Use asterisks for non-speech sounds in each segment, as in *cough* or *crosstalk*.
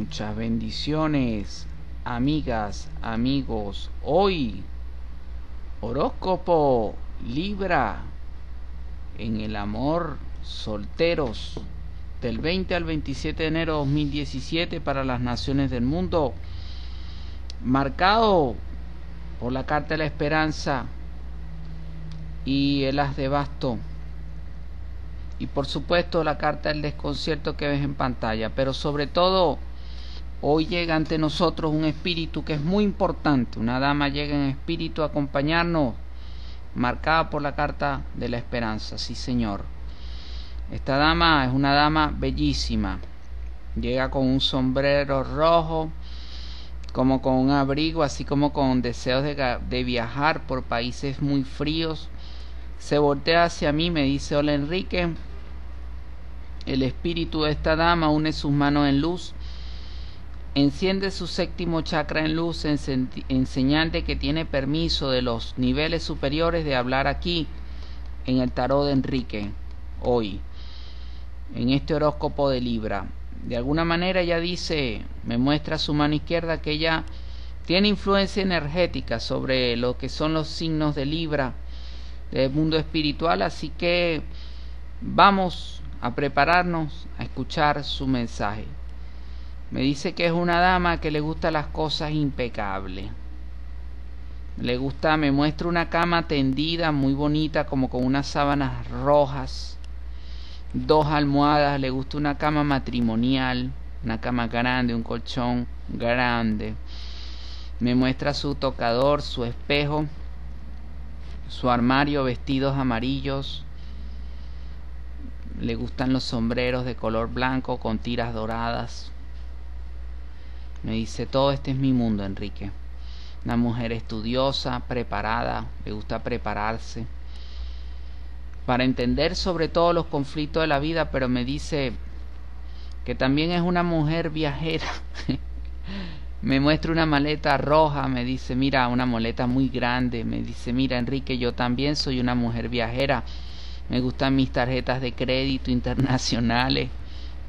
Muchas bendiciones, amigas, amigos. Hoy, horóscopo Libra en el amor solteros del 20 al 27 de enero de 2017 para las naciones del mundo, marcado por la carta de la esperanza y el as de basto. Y por supuesto la carta del desconcierto que ves en pantalla, pero sobre todo hoy llega ante nosotros un espíritu que es muy importante, una dama llega en espíritu a acompañarnos, marcada por la carta de la esperanza, sí señor. Esta dama es una dama bellísima, llega con un sombrero rojo, como con un abrigo, así como con deseos de, de viajar por países muy fríos. Se voltea hacia mí, me dice, hola Enrique, el espíritu de esta dama une sus manos en luz, enciende su séptimo chakra en luz en, señal de que tiene permiso de los niveles superiores de hablar aquí en el tarot de Enrique hoy, en este horóscopo de Libra. De alguna manera ella dice, me muestra su mano izquierda que ella tiene influencia energética sobre lo que son los signos de Libra del mundo espiritual, así que vamos a prepararnos a escuchar su mensaje. Me dice que es una dama que le gusta las cosas impecables. Le gusta, me muestra una cama tendida muy bonita como con unas sábanas rojas, dos almohadas, le gusta una cama matrimonial, una cama grande, un colchón grande. Me muestra su tocador, su espejo, su armario, vestidos amarillos, le gustan los sombreros de color blanco con tiras doradas. Me dice, todo este es mi mundo, Enrique. Una mujer estudiosa, preparada, le gusta prepararse para entender sobre todo los conflictos de la vida, pero me dice que también es una mujer viajera. *laughs* me muestra una maleta roja, me dice, mira, una maleta muy grande, me dice, mira, Enrique, yo también soy una mujer viajera me gustan mis tarjetas de crédito *laughs* internacionales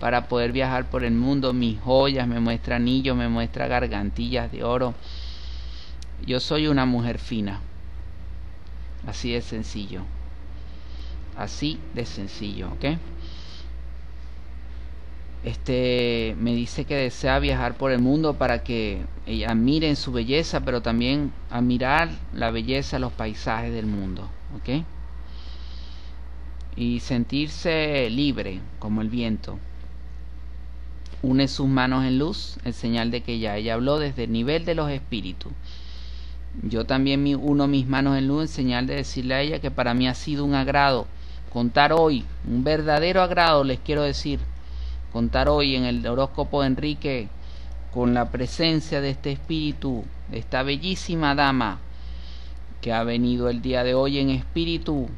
para poder viajar por el mundo, mis joyas, me muestra anillos, me muestra gargantillas de oro. Yo soy una mujer fina. Así de sencillo. Así de sencillo, ¿ok? Este me dice que desea viajar por el mundo para que admiren su belleza, pero también admirar la belleza los paisajes del mundo, ¿ok? y sentirse libre como el viento. Une sus manos en luz, en señal de que ya ella habló desde el nivel de los espíritus. Yo también uno mis manos en luz en señal de decirle a ella que para mí ha sido un agrado contar hoy, un verdadero agrado les quiero decir, contar hoy en el horóscopo de Enrique con la presencia de este espíritu, de esta bellísima dama que ha venido el día de hoy en espíritu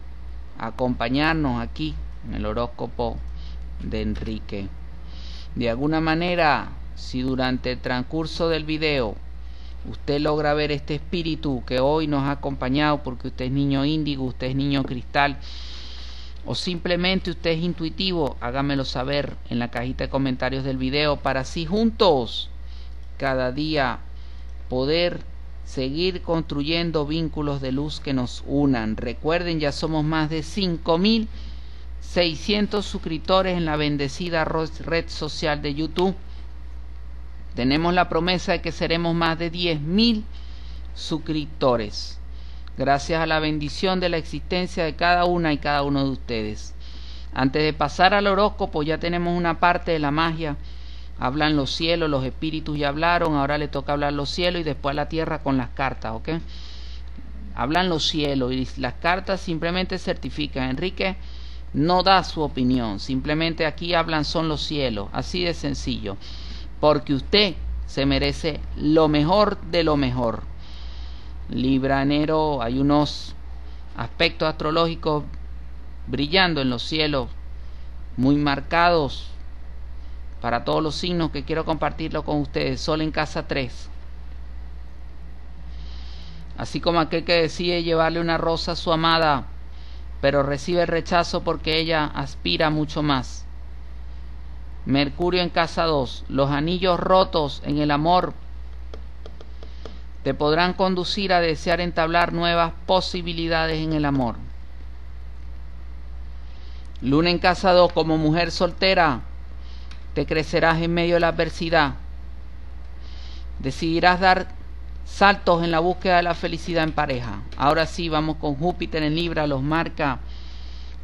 acompañarnos aquí en el horóscopo de Enrique. De alguna manera, si durante el transcurso del video usted logra ver este espíritu que hoy nos ha acompañado porque usted es niño índigo, usted es niño cristal, o simplemente usted es intuitivo, hágamelo saber en la cajita de comentarios del video para así juntos cada día poder seguir construyendo vínculos de luz que nos unan. Recuerden, ya somos más de 5.600 suscriptores en la bendecida red social de YouTube. Tenemos la promesa de que seremos más de 10.000 suscriptores. Gracias a la bendición de la existencia de cada una y cada uno de ustedes. Antes de pasar al horóscopo ya tenemos una parte de la magia hablan los cielos, los espíritus ya hablaron, ahora le toca hablar los cielos y después la tierra con las cartas, ¿ok? Hablan los cielos y las cartas simplemente certifican. Enrique no da su opinión, simplemente aquí hablan son los cielos, así de sencillo, porque usted se merece lo mejor de lo mejor. Libra, enero, hay unos aspectos astrológicos brillando en los cielos, muy marcados para todos los signos que quiero compartirlo con ustedes. Sol en casa 3. Así como aquel que decide llevarle una rosa a su amada, pero recibe rechazo porque ella aspira mucho más. Mercurio en casa 2. Los anillos rotos en el amor te podrán conducir a desear entablar nuevas posibilidades en el amor. Luna en casa 2, como mujer soltera, te crecerás en medio de la adversidad. Decidirás dar saltos en la búsqueda de la felicidad en pareja. Ahora sí, vamos con Júpiter en Libra, los marca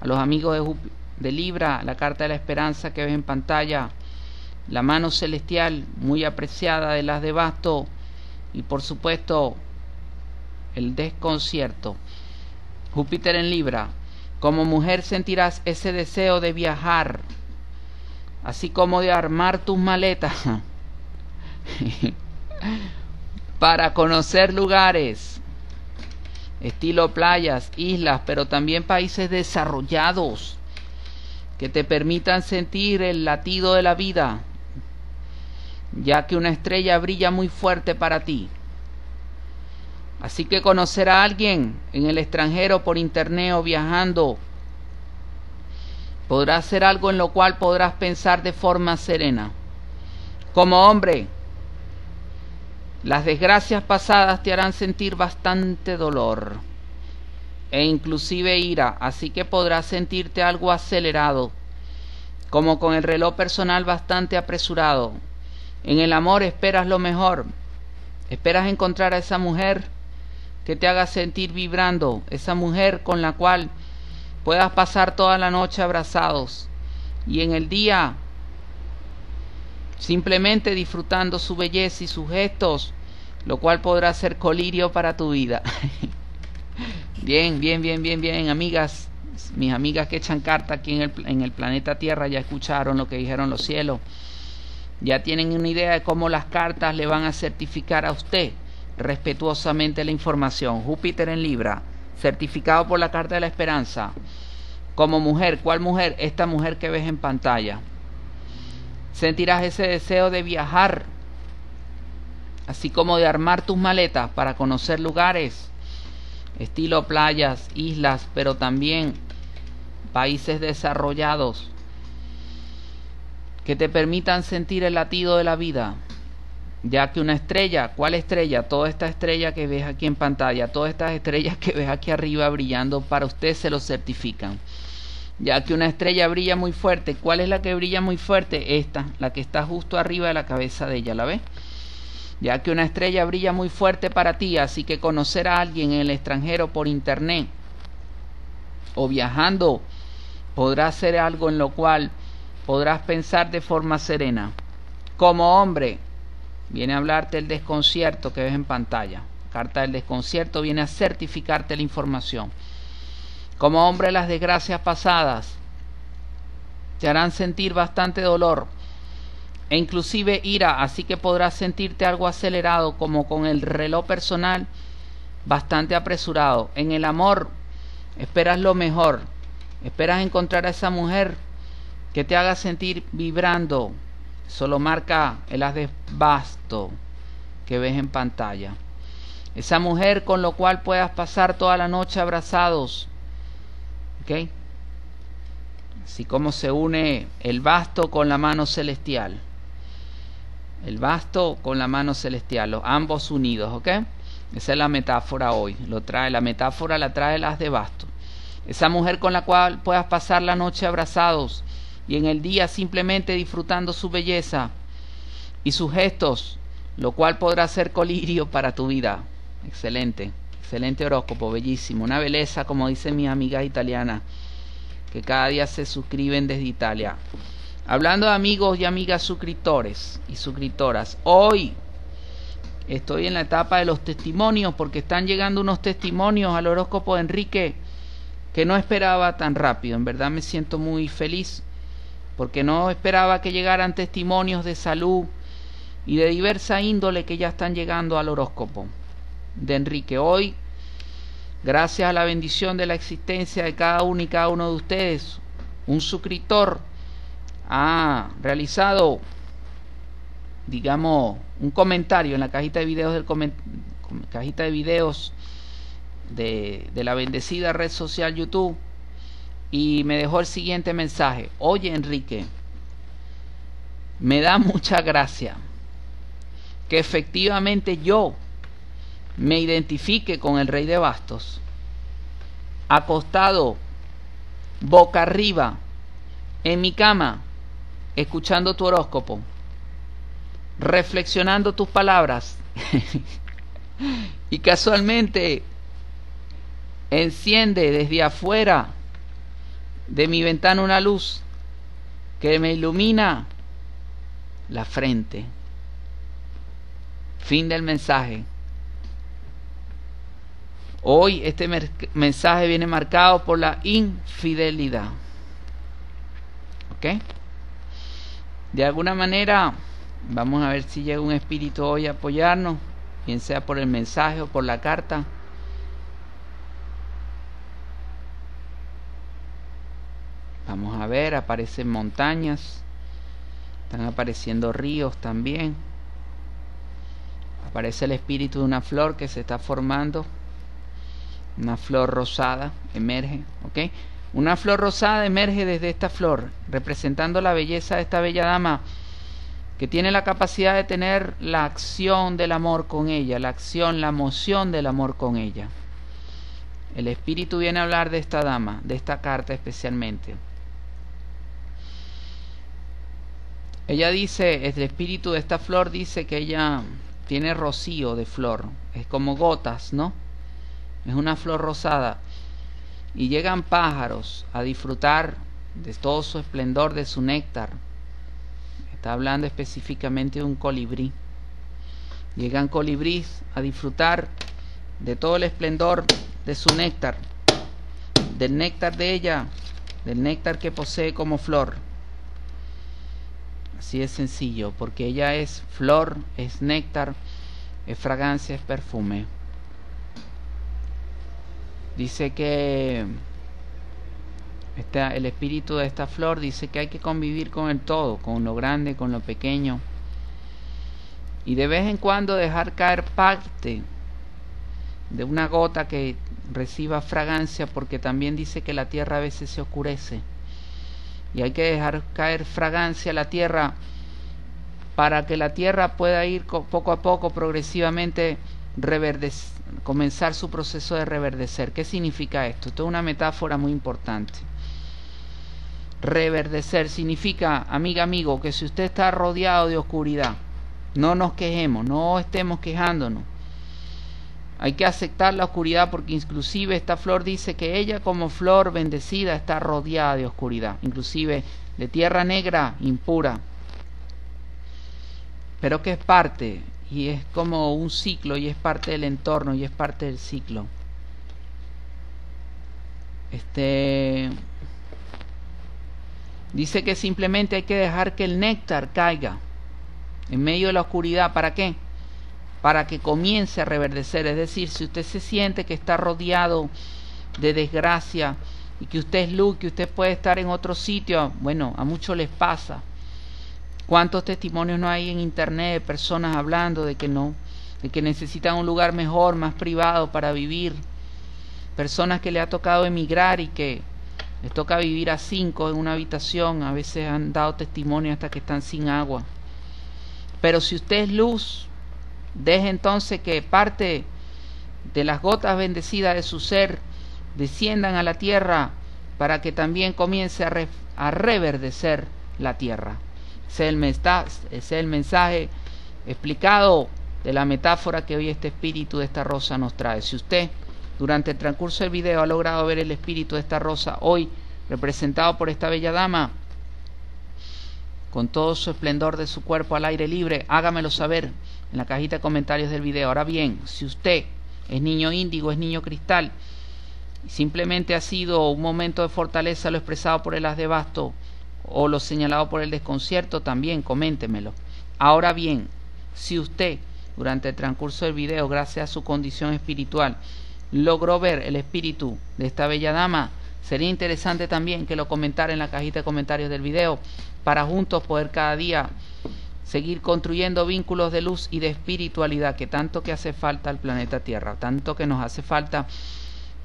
a los amigos de, Libra, la carta de la esperanza que ves en pantalla, la mano celestial muy apreciada de las de Basto y por supuesto el desconcierto. Júpiter en Libra, como mujer sentirás ese deseo de viajar, así como de armar tus maletas *laughs* para conocer lugares, estilo playas, islas, pero también países desarrollados que te permitan sentir el latido de la vida ya que una estrella brilla muy fuerte para ti. Así que conocer a alguien en el extranjero por internet o viajando podrá ser algo en lo cual podrás pensar de forma serena. Como hombre, las desgracias pasadas te harán sentir bastante dolor e inclusive ira, así que podrás sentirte algo acelerado, como con el reloj personal bastante apresurado en el amor esperas lo mejor. Esperas encontrar a esa mujer que te haga sentir vibrando, esa mujer con la cual puedas pasar toda la noche abrazados y en el día simplemente disfrutando su belleza y sus gestos, lo cual podrá ser colirio para tu vida. *laughs* bien, bien, bien, bien, bien, amigas, mis amigas que echan carta aquí en el, en el planeta Tierra ya escucharon lo que dijeron los cielos. Ya tienen una idea de cómo las cartas le van a certificar a usted respetuosamente la información. Júpiter en Libra, certificado por la Carta de la Esperanza. Como mujer, ¿cuál mujer? Esta mujer que ves en pantalla. Sentirás ese deseo de viajar, así como de armar tus maletas para conocer lugares, estilo playas, islas, pero también países desarrollados que te permitan sentir el latido de la vida, ya que una estrella, ¿cuál estrella? Toda esta estrella que ves aquí en pantalla, todas estas estrellas que ves aquí arriba brillando, para usted se lo certifican. Ya que una estrella brilla muy fuerte, ¿cuál es la que brilla muy fuerte? Esta, la que está justo arriba de la cabeza de ella, ¿la ves? Ya que una estrella brilla muy fuerte para ti, así que conocer a alguien en el extranjero por internet o viajando podrá ser algo en lo cual podrás pensar de forma serena. Como hombre, viene a hablarte el desconcierto que ves en pantalla. Carta del desconcierto viene a certificarte la información. Como hombre, las desgracias pasadas te harán sentir bastante dolor e inclusive ira, así que podrás sentirte algo acelerado como con el reloj personal bastante apresurado. En el amor esperas lo mejor, esperas encontrar a esa mujer que te haga sentir vibrando. Solo marca el haz de basto que ves en pantalla. Esa mujer con lo cual puedas pasar toda la noche abrazados. ¿Ok? Así como se une el basto con la mano celestial. El basto con la mano celestial, los ambos unidos, ¿ok? Esa es la metáfora hoy. Lo trae, la metáfora la trae las de basto. Esa mujer con la cual puedas pasar la noche abrazados y en el día simplemente disfrutando su belleza y sus gestos, lo cual podrá ser colirio para tu vida. Excelente, excelente horóscopo, bellísimo, una belleza como dicen mis amigas italianas, que cada día se suscriben desde Italia. Hablando de amigos y amigas suscriptores y suscriptoras, hoy estoy en la etapa de los testimonios porque están llegando unos testimonios al horóscopo de Enrique que no esperaba tan rápido. En verdad me siento muy feliz porque no esperaba que llegaran testimonios de salud y de diversa índole que ya están llegando al horóscopo de Enrique. Hoy, gracias a la bendición de la existencia de cada uno y cada uno de ustedes, un suscriptor ha realizado, digamos, un comentario en la cajita de videos del cajita de videos de, de la bendecida red social YouTube y me dejó el siguiente mensaje. Oye Enrique, me da *laughs* mucha gracia que efectivamente yo me identifique con el rey de bastos, acostado boca arriba en mi cama, escuchando tu horóscopo, reflexionando tus palabras *laughs* y casualmente enciende desde afuera de mi ventana una luz que me ilumina la frente. Fin del mensaje. Hoy este mensaje viene marcado por la infidelidad. ¿Ok? De alguna manera, vamos a ver si llega un espíritu hoy a apoyarnos, bien sea por el mensaje o por la carta. Vamos a ver, aparecen montañas, están apareciendo ríos también. Aparece el espíritu de una flor que se está formando. Una flor rosada emerge, ¿ok? Una flor rosada emerge desde esta flor, representando la belleza de esta bella dama que tiene la capacidad de tener la acción del amor con ella, la acción, la emoción del amor con ella. El espíritu viene a hablar de esta dama, de esta carta especialmente. Ella dice, el espíritu de esta flor dice que ella tiene rocío de flor, es como gotas, ¿no? Es una flor rosada. Y llegan pájaros a disfrutar de todo su esplendor, de su néctar. Está hablando específicamente de un colibrí. Llegan colibríes a disfrutar de todo el esplendor de su néctar, del néctar de ella, del néctar que posee como flor. Así es sencillo, porque ella es flor, es néctar, es fragancia, es perfume. Dice que el espíritu de esta flor dice que hay que convivir con el todo, con lo grande, con lo pequeño. Y de vez en cuando dejar caer parte de una gota que reciba fragancia, porque también dice que la tierra a veces se oscurece y hay que dejar caer fragancia a la tierra para que la tierra pueda ir poco a poco, progresivamente, comenzar su proceso de reverdecer. ¿Qué significa esto? Esto es una metáfora muy importante. Reverdecer significa, amiga, amigo, que si usted está rodeado de oscuridad, no nos quejemos, no estemos quejándonos hay que aceptar la oscuridad porque inclusive esta flor dice que ella como flor bendecida está rodeada de oscuridad, inclusive de tierra negra impura. Pero que es parte y es como un ciclo y es parte del entorno y es parte del ciclo. Este dice que simplemente hay que dejar que el néctar caiga en medio de la oscuridad, ¿para qué? para que comience a reverdecer. Es decir, si usted se siente que está rodeado de desgracia y que usted es luz, que usted puede estar en otro sitio, bueno, a muchos les pasa. ¿Cuántos testimonios no hay en internet de personas hablando de que no, de que necesitan un lugar mejor, más privado para vivir? Personas que le ha tocado emigrar y que les toca vivir a cinco en una habitación, a veces han dado testimonio hasta que están sin agua. Pero si usted es luz, Deje entonces que parte de las gotas bendecidas de su ser desciendan a la tierra para que también comience a, reverdecer la tierra. Es, el mensaje explicado de la metáfora que hoy este espíritu de esta rosa nos trae. Si usted durante el transcurso del video ha logrado ver el espíritu de esta rosa hoy representado por esta bella dama, con todo su esplendor de su cuerpo al aire libre, hágamelo saber en la cajita de comentarios del video. Ahora bien, si usted es niño índigo, es niño cristal, simplemente ha sido un momento de fortaleza lo expresado por el as de basto o lo señalado por el desconcierto, también coméntemelo. Ahora bien, si usted durante el transcurso del video, gracias a su condición espiritual, logró ver el espíritu de esta bella dama, sería interesante también que lo comentara en la cajita de comentarios del video para juntos poder cada día seguir construyendo vínculos de luz y de espiritualidad que tanto que hace falta al planeta Tierra, tanto que nos hace falta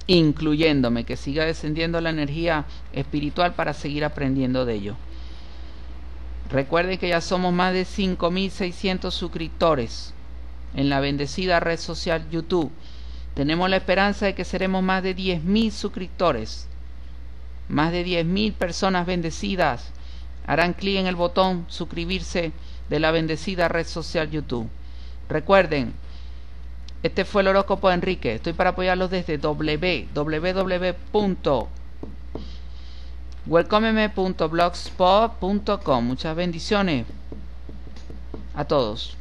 incluyéndome, que siga descendiendo la energía espiritual para seguir aprendiendo de ello. Recuerden que ya somos más de 5.600 suscriptores en la bendecida red social YouTube. Tenemos la esperanza de que seremos más de 10.000 suscriptores. Más de 10.000 personas bendecidas harán clic en el botón suscribirse de la bendecida red social YouTube. Recuerden, este fue el horóscopo de Enrique. Estoy para apoyarlos desde www.welcomeme.blogspot.com. Muchas bendiciones a todos.